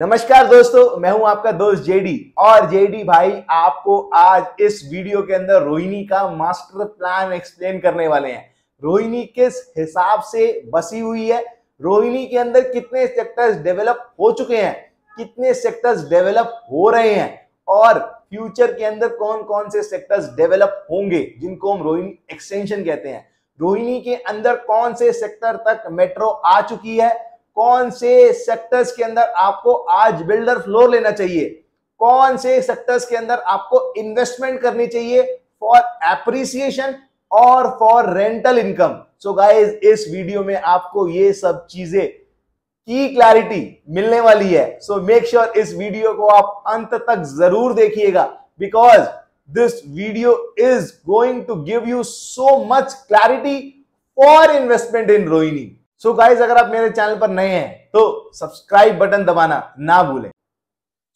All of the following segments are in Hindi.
नमस्कार दोस्तों, मैं हूँ आपका दोस्त जेडी और जेडी भाई, आपको आज इस वीडियो के अंदर रोहिणी का मास्टर प्लान एक्सप्लेन करने वाले हैं। रोहिणी किस हिसाब से बसी हुई है? रोहिणी के अंदर कितने सेक्टर्स डेवलप हो चुके हैं? कितने सेक्टर्स डेवलप हो रहे हैं? और फ्यूचर के अंदर कौन कौन से सेक्टर्स डेवलप होंगे, जिनको हम रोहिणी एक्सटेंशन कहते हैं? रोहिणी के अंदर कौन से सेक्टर तक मेट्रो आ चुकी है? कौन से सेक्टर्स के अंदर आपको आज बिल्डर फ्लोर लेना चाहिए? कौन से सेक्टर्स के अंदर आपको इन्वेस्टमेंट करनी चाहिए फॉर एप्रिसिएशन और for rental income so guys इस वीडियो में आपको ये सब चीज़ें की क्लैरिटी मिलने वाली है। सो मेक श्योर इस वीडियो को आप अंत तक ज़रूर देखिएगा because this video is going to give you so much clarity for investment in Rohini so so guys अगर आप मेरे चैनल पर नए हैं तो सब्सक्राइब बटन दबाना ना भूलें।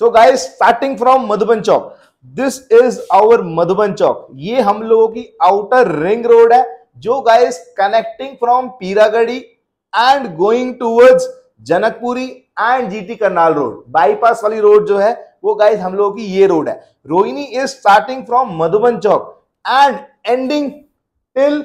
So guys starting from Madhuban Chowk. This is our Madhuban Chowk. ये हम लोगों की आउटर रिंग रोड है, जो guys connecting from Peeragarhi and going towards Janakpuri and GT Karnal road bypass वाली रोड जो है, वो गाइज़ हम लोगों की ये रोड है। Rohini is starting from Madhuban Chowk and ending till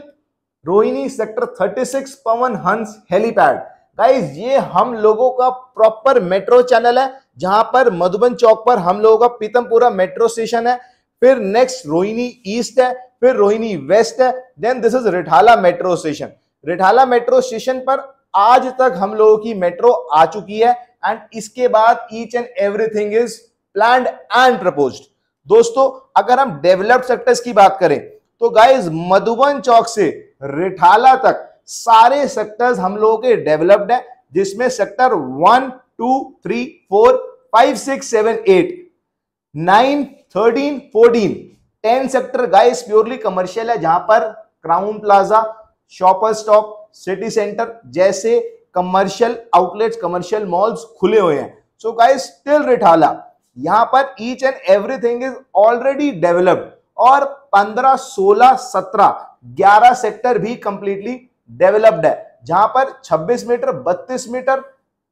Rohini sector 36 Pawan, Hans helipad guys ये हम लोगों का प्रॉपर मेट्रो चैनल है, जहाँ पर मधुबन चौक पर हम लोगों का पीतमपुरा मेट्रो स्टेशन है। फिर नेक्स्ट रोहिणी ईस्ट है, फिर रोहिणी वेस्ट है then this is Rithala metro station Rithala metro station पर आज तक हम लोगों की मेट्रो आ चुकी है एंड इसके बाद each and everything is plan and propose दोस्तों, अगर हम डेवलप्ड सेक्टर्स की बात करें तो गाइज़ मधुबन चौक से रिठाला तक। सारे सेक्टर्स हम लोगों के डेवलप्ड है जिसमें sector one two three four five six seven eight nine thirteen fourteen ten sector guys purely commercial है जहाँ पर Crowne Plaza Shopper Stop City Centre जैसे कमर्शियल आउटलेट्स कमर्शियल मॉल्स खुले हुए हैं। सो गाइस स्टिल रिठाला यहाँ पर each and everything is already developed और 15, 16, 17, 11 सेक्टर भी कंप्लीटली डेवलप्ड है जहाँ पर 26 metre 32 metre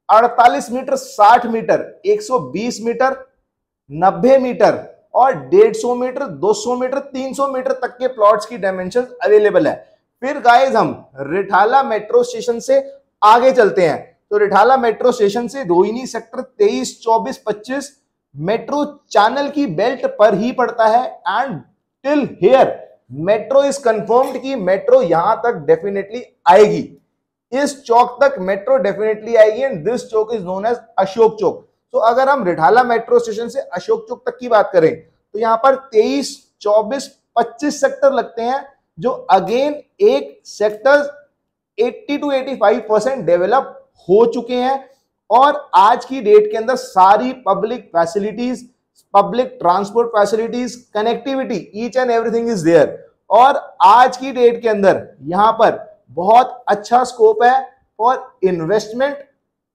48 metre 60 metre 120 metre 90 metre और 150 मीटर 200 मीटर 300 मीटर तक के प्लॉट्स की डायमेंशन अवेलेबल है। फिर गाइज़ हम रिठाला मेट्रो स्टेशन से आगे चलते हैं। तो रिठाला मेट्रो स्टेशन से रोहिणी सेक्टर 23, 24, 25 मेट्रो चैनल की बेल्ट पर ही पड़ता है and till here metro is confirmed कि मेट्रो यहाँ तक डेफिनेटली आएगी। इस चौक तक मेट्रो डेफिनेटली आएगी and this chowk is known as Ashok Chowk. तो अगर हम रिठाला मेट्रो स्टेशन से अशोक चौक तक की बात करें तो यहाँ पर 23, 24, 25 सेक्टर लगते हैं जो अगेन एक सेक्टर 80 टू 85 परसेंट डेवलप हो चुके हैं और आज की डेट के अंदर सारी public facilities public transport facilities connectivity each and everything is there और आज की डेट के अंदर यहाँ पर बहुत अच्छा स्कोप है for investment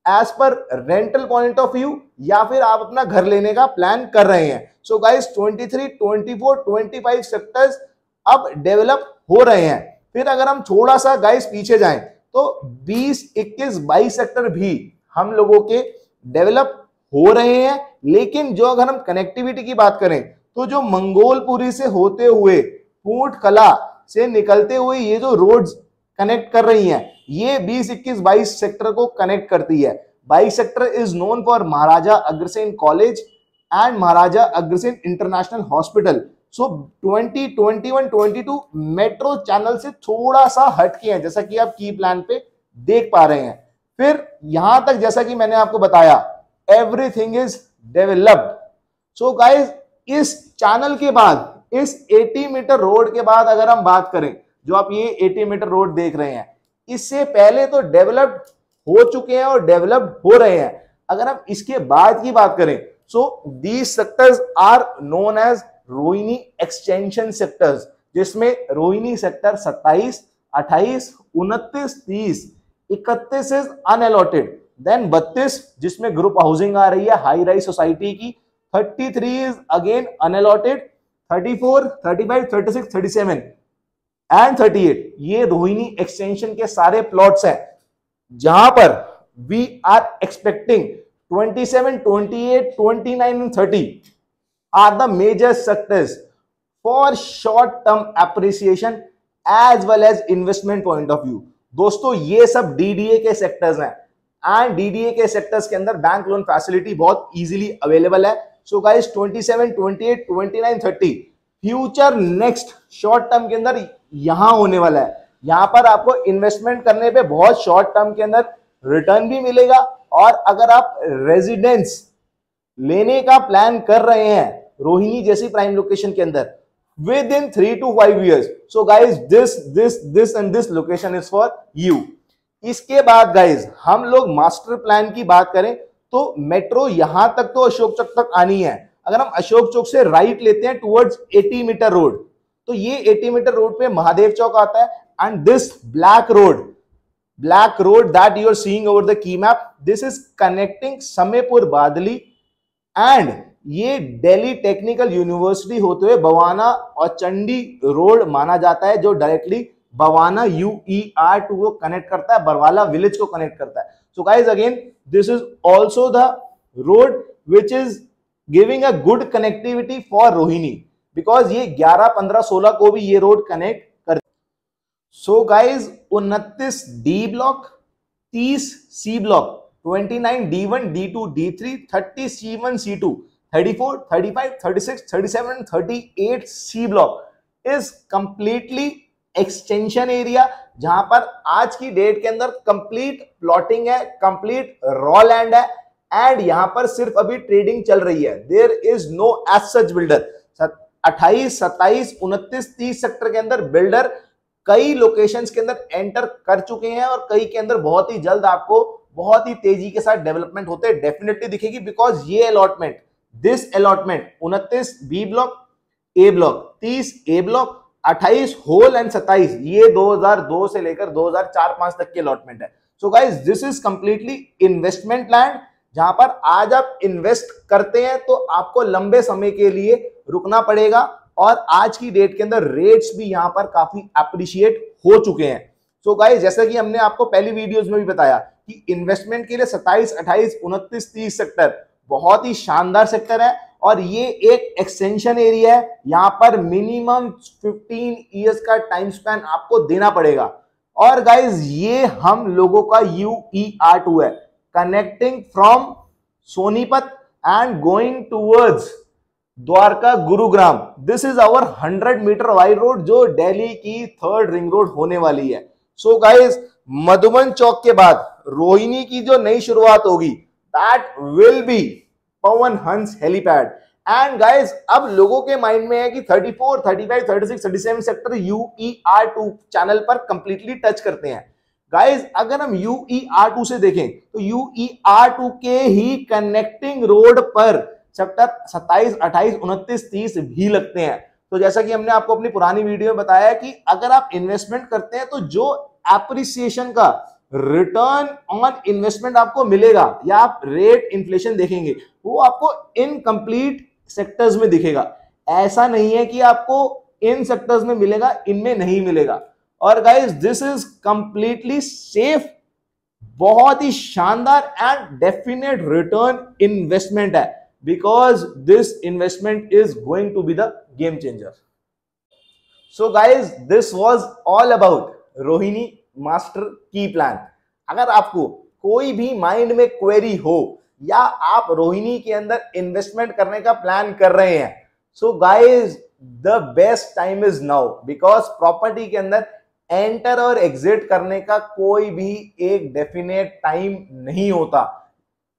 as per rental point of view या फिर आप अपना घर लेने का प्लान कर रहे हैं। सो गाइस 23, 24, 25 सेक्टर्स अब डेवलप हो रहे हैं। फिर अगर हम थोड़ा सा गाइस पीछे जाएँ तो 20, 21, 22 सेक्टर भी हम लोगों के डेवलप हो रहे हैं, लेकिन जो अगर हम कनेक्टिविटी की बात करें तो जो मंगोलपुरी से होते हुए पूट कला से निकलते हुए ये जो रोड्स कनेक्ट कर रही हैं, ये 20 21 22 सेक्टर को कनेक्ट करती है। 22 sector is known for Maharaja Agrasen college and Maharaja Agrasen international hospital so 20 21 22 metro channel से थोड़ा सा हटके हैं, जैसा कि आप की प्लान पे देख पा रहे हैं। फिर यहाँ तक, जैसा कि मैंने आपको बताया everything is developed so guys इस चैनल के बाद इस 80 मीटर रोड के बाद अगर हम बात करें जो आप ये 80 मीटर रोड देख रहे हैं इससे पहले तो डेवलप्ड हो चुके हैं और डेवलप्ड हो रहे हैं। अगर हम इसके बाद की बात करें so these sectors are known as Rohini extension sectors जिसमें Rohini sector 27, 28, 29, 30, 31 is unallotted then 32 जिसमें ग्रुप हाउसिंग आ रही है हाई राइज सोसाइटी की 33 इज़ अगेन अनअलॉटेड 34, 35, 36, 37 एंड 38 ये रोहिणी एक्सटेंशन के सारे प्लॉट्स हैं जहाँ पर we are expecting 27, 28, 29 and 30 are the major sectors for short term appreciation as well as investment point of view. दोस्तों ये सब डीडीए के सेक्टर्स हैं एंड डीडीए के सेक्टर्स के अंदर बैंक लोन फैसिलिटी बहुत इजीली अवेलेबल है। So guys 27, 28, 29, 30 future next short term के अंदर यहाँ होने वाला है। यहाँ पर आपको इन्वेस्टमेंट करने पे बहुत शॉर्ट टर्म के अंदर रिटर्न भी मिलेगा। और अगर आप रेजिडेंस लेने का प्लान कर रहे हैं रोहिणी जैसी प्राइम लोकेशन के अंदर within three two five years so guys this this this and this location is for you इसके बाद गाइज़ हम लोग मास्टर प्लान की बात करें तो मेट्रो यहाँ तक तो अशोक चौक तक आनी है। अगर हम अशोक चौक से राइट लेते हैं टुवर्ड्स 80 मीटर रोड तो ये 80 मीटर रोड पे महादेव चौक आता है and this black road black road that you are seeing over the key map, this is connecting Samaypur Badli and ये दिल्ली टेक्निकल यूनिवर्सिटी होते हुए बवाना और चंडी रोड माना जाता है, जो directly Bawana U E R two को कनेक्ट करता है बरवाला विलेज को कनेक्ट करता है। So guys again this is also the road which is giving a good connectivity for Rohini because ये 11, 15, 16 को भी ये रोड कनेक्ट सो गाइज़ उनतीस डी ब्लॉक तीस C block twenty nine D one D two D three thirty C one C two thirty four thirty extension area जहाँ पर आज की डेट के अंदर कंप्लीट प्लॉटिंग है कंप्लीट रॉ लैंड है एंड यहाँ पर सिर्फ़ अभी ट्रेडिंग चल रही है। There is no as such builder अट्ठाईस, सत्ताईस, उनतीस, तीस सेक्टर के अंदर बिल्डर कई लोकेशंस के अंदर एंटर कर चुके हैं और कई के अंदर बहुत ही जल्द आपको बहुत ही तेज़ी के साथ डेवलपमेंट होते डेफिनेटली दिखेगी बिकॉज़ ये अलॉटमेंट दिस अलॉटमेंट उनतीस बी ब्लॉक ए ब्लॉक तीस ए ब्लॉक 28 होल एंड 27 ये 2002 से लेकर 2004-5 तक के अलॉटमेंट है। So guys this is completely investment land जहाँ पर आज आप इन्वेस्ट करते हैं तो आपको लंबे समय के लिए रुकना पड़ेगा और आज की डेट के अंदर रेट्स भी यहाँ पर काफ़ी अप्रिशिएट हो चुके हैं। सो so गाइस जैसा कि हमने आपको पहली वीडियोस में भी बताया कि इन्वेस्टमेंट के लिए 27, 28, 29, 30 सेक्टर बहुत ही शानदार सेक्टर है। और ये एक एक्सटेंशन एरिया है। यहाँ पर मिनिमम 15 इयर्स का टाइम स्पैन आपको देना पड़ेगा। और गाइज़ ये हम लोगों का यू ई आर टू है। Connecting from Sonipat and going towards Dwarka Gurugram. This is our 100 metre wide road जो दिल्ली की थर्ड रिंग रोड होने वाली है। So so guys Madhuban Chowk के बाद रोहिणी की जो नई शुरुआत होगी that will be Pawan Hans helipad. And guys अब लोगों के माइंड में है कि 34, 35, 36, 37 sector U E R two channel पर कंप्लीटली टच करते हैं। गाइस अगर हम यू ई आर टू से देखें तो यू ई आर टू के ही कनेक्टिंग रोड पर सेक्टर सत्ताईस अट्ठाईस उनतीस तीस भी लगते हैं। तो जैसा कि हमने आपको अपनी पुरानी वीडियो में बताया कि अगर आप इन्वेस्टमेंट करते हैं तो जो एप्रिसिएशन का रिटर्न ऑन इन्वेस्टमेंट आपको मिलेगा, या आप रेट इन्फ्लेशन देखेंगे, वो आपको इनकम्प्लीट सेक्टर्स में दिखेगा। ऐसा नहीं है कि आपको इन सेक्टर्स में मिलेगा, इनमें नहीं मिलेगा। और guys this is completely safe बहुत ही शानदार एंड डेफिनेट रिटर्न इन्वेस्टमेंट है because this investment is going to be the game changer so guys this was all about Rohini. Master की प्लान अगर आपको कोई भी माइंड में क्वेरी हो, या आप रोहिणी के अंदर इन्वेस्टमेंट करने का प्लान कर रहे हैं so guys the best time is now because property के अंदर एंटर और एग्जिट करने का कोई भी एक डेफिनेट टाइम नहीं होता।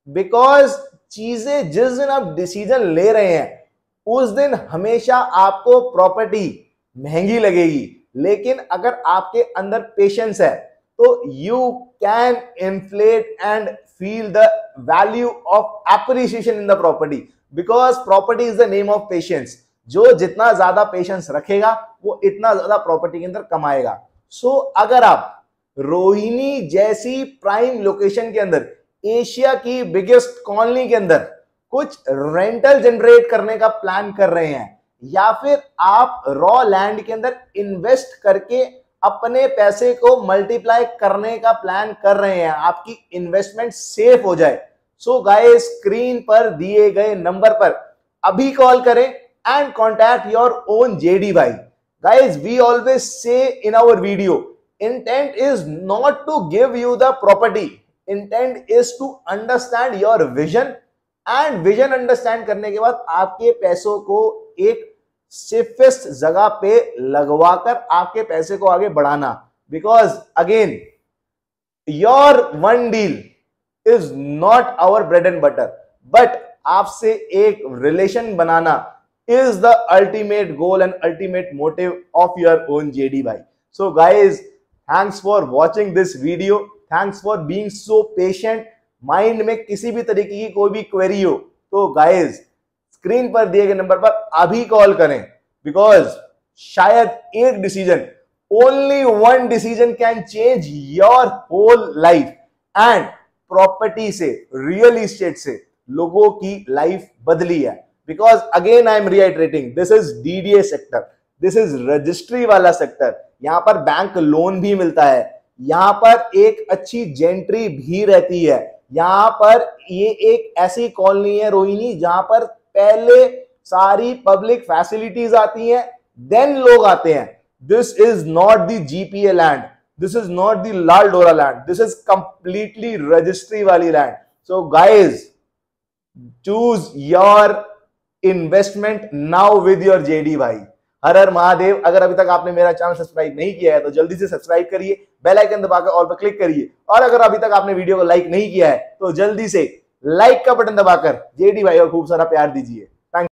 बिकॉज़ चीज़ें जिस दिन आप डिसीज़न ले रहे हैं, उस दिन हमेशा आपको प्रॉपर्टी महँगी लगेगी। लेकिन अगर आपके अंदर पेशेंस है तो you can inflate and feel the value of appreciation in the property because property is the name of patience जो जितना ज़्यादा पेशेंस रखेगा वो इतना ज़्यादा प्रॉपर्टी के अंदर कमाएगा। सो so, अगर आप रोहिणी जैसी प्राइम लोकेशन के अंदर एशिया की बिगेस्ट कॉलोनी के अंदर कुछ रेंटल जनरेट करने का प्लान कर रहे हैं या फिर आप रॉ लैंड के अंदर इन्वेस्ट करके अपने पैसे को मल्टीप्लाई करने का प्लान कर रहे हैं, आपकी इन्वेस्टमेंट सेफ़ हो जाए। सो गाइस स्क्रीन पर दिए गए नंबर पर अभी कॉल करें and contact your own JD भाई। Guys we always say in our video intent is not to give you the property intent is to understand your vision and vision understand करने के बाद आपके पैसों को एक सेफेस्ट जगह पे लगवाकर आपके पैसे को आगे बढ़ाना। Because again your one deal is not our bread and butter but आपसे एक relation banana is the ultimate goal and ultimate motive of your own JD भाई। So guys thanks for watching this video thanks for being so patient mind में किसी भी तरीके की कोई भी क्वेरी हो तो गाइज़ स्क्रीन पर दिए गए नंबर पर अभी कॉल करें बिकॉज़ शायद एक decision only one decision can change your whole life and property से रियल इस्टेट से लोगों की लाइफ बदली है। Because again I am reiterating this is DDA sector this is registry वाला सेक्टर यहाँ पर बैंक लोन भी मिलता है, यहाँ पर एक अच्छी जेंट्री भी रहती है, यहाँ पर ये एक ऐसी कॉलोनी है रोहिणी, जहाँ पर पहले सारी पब्लिक फैसिलिटीज़ आती हैं देन लोग आते हैं। This is not the GPA land this is not the Lal Dora land this is completely registry वाली land so guys choose your investment now with your JD भाई। हर हर महादेव, अगर अभी तक आपने मेरा चैनल सब्सक्राइब नहीं किया है तो जल्दी से सब्सक्राइब करिए बेल आइकन दबाकर ऑल पर क्लिक करिए। और अगर अभी तक आपने वीडियो को लाइक नहीं किया है तो जल्दी से लाइक का बटन दबाकर जेडी भाई और खूब सारा प्यार दीजिए।